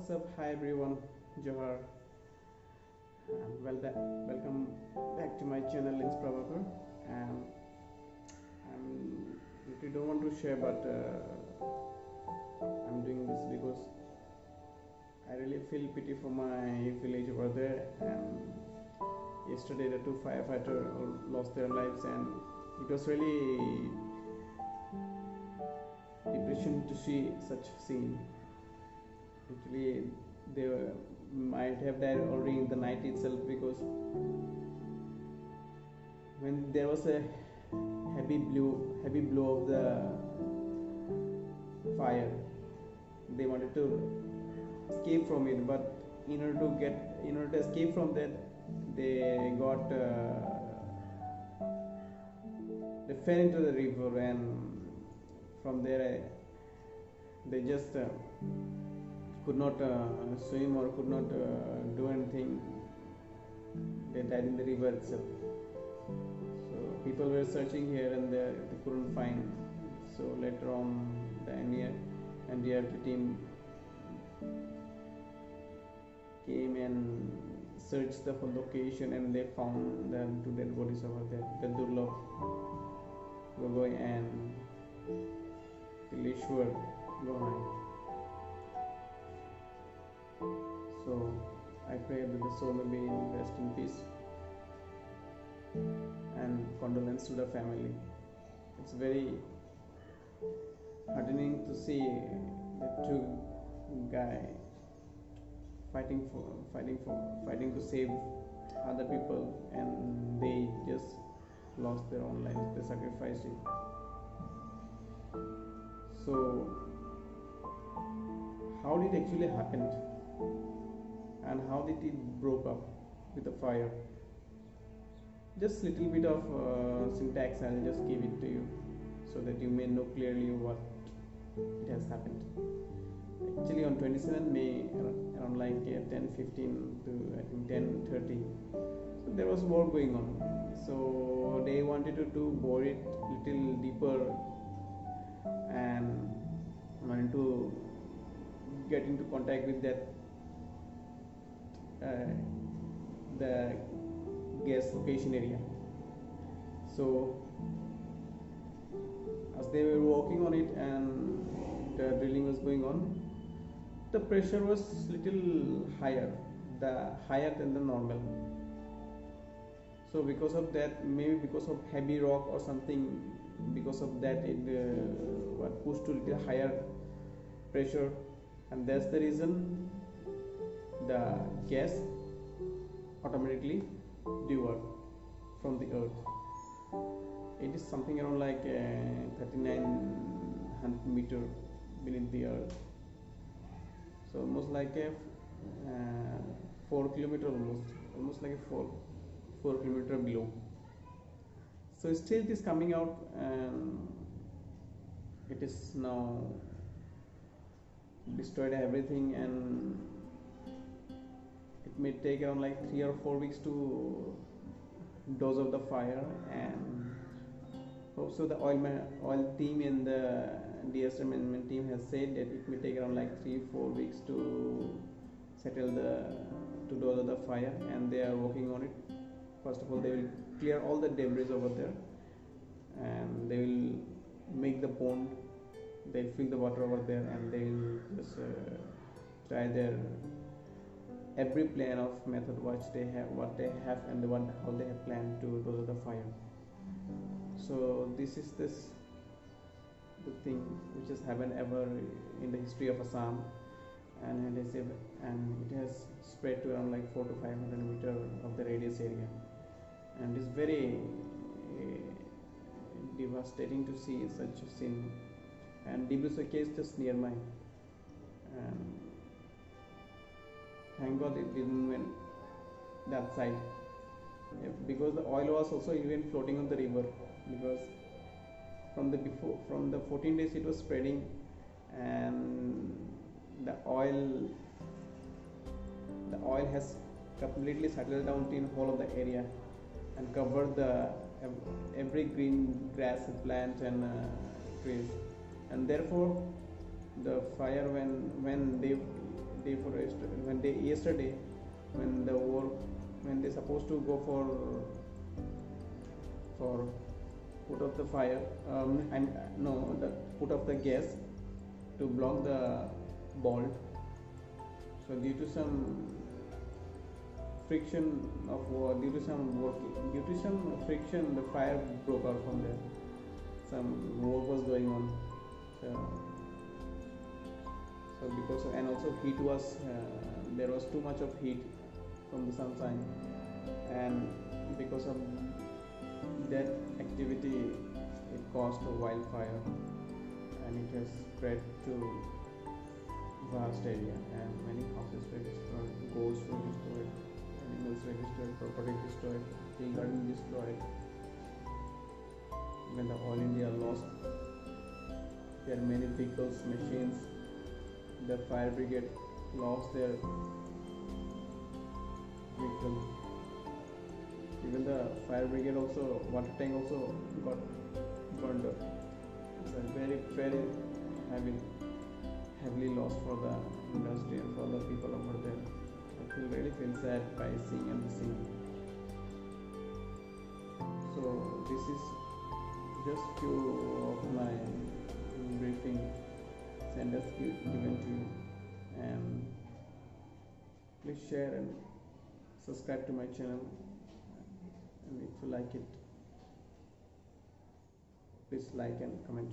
what's up? Hi everyone, Johar. Um, well, welcome back to my channel, Lince Prabhakar. Um, I'm really don't want to share, but uh, I'm doing this because I really feel pity for my village over there. And yesterday, the two firefighters lost their lives, and it was really depression to see such scene actually they might have died already in the night itself because when there was a heavy blow heavy blow of the fire they wanted to escape from it but in order to get in order to escape from that they got uh, they fell into the river and from there uh, they just uh, could not uh, swim or could not uh, do anything. They died in the river itself. So people were searching here and there, they couldn't find. So later on, the NDRF team came and searched the whole location and they found the two dead bodies over there, the Durlab Gogoi and Tikheswar Gohain. So I pray that the soul may be rest in peace and condolence to the family. It's very heartening to see the two guy fighting for fighting for fighting to save other people and they just lost their own lives. They sacrificed it. So how did it actually happen and how did it broke up with the fire? Just little bit of uh, syntax i'll just give it to you so that you may know clearly what it has happened. Actually on 27 may around like uh, 10 15 to i think 10 30 so there was war going on. So they wanted to, to bore it little deeper and wanted to get into contact with that the gas location area. So as they were working on it and the drilling was going on the pressure was little higher the higher than the normal. So because of that maybe because of heavy rock or something because of that it uh, pushed to little higher pressure. And that's the reason the gas automatically delivered from the earth. It is something around like uh, 3900 meter beneath the earth. So almost like a uh, 4 kilometer almost almost like a 4 4 kilometer below so still it is coming out and it is now destroyed everything and it may take around like three or four weeks to dose of the fire and hope so the oil man, oil team and the DSR management team has said that it may take around like three four weeks to settle the to dose of the fire and they are working on it. First of all they will clear all the debris over there and they will make the pond they'll fill the water over there and they'll just uh, try their every plan of method what they have what they have and one how they have planned to do the fire. So this is this the thing which has happened ever in the history of Assam. And it has, and it has spread to around like 4 to 500 meter of the radius area. And it's very uh, devastating to see such a scene. And Dibru-Saikhowa just near and thank god it didn't went that side. Yeah, because the oil was also even floating on the river because from the before from the 14 days it was spreading and the oil the oil has completely settled down in whole of the area and covered the every green grass plant and uh, trees. And therefore the fire when when they day for yesterday when they yesterday when the war when they supposed to go for for put of the fire um, and no the put of the gas to block the bolt so due to some friction of war due to some work due to some friction the fire broke out from there. Some work was going on. So, so because and also heat was uh, there was too much of heat from the sunshine. And because of that activity it caused a wildfire and it has spread to vast area and many houses were destroyed goats were destroyed animals were destroyed property destroyed tea garden destroyed. When the oil india lost there are many vehicles machines the fire brigade lost their vehicle even the fire brigade also water tank also got burned up. It's a very very heavy heavily lost for the industry and for the people over there. I feel really feel sad by seeing and seeing. So this is just few of my briefing sentence given to you. And please share and subscribe to my channel. And if you like it please like and comment